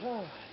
pause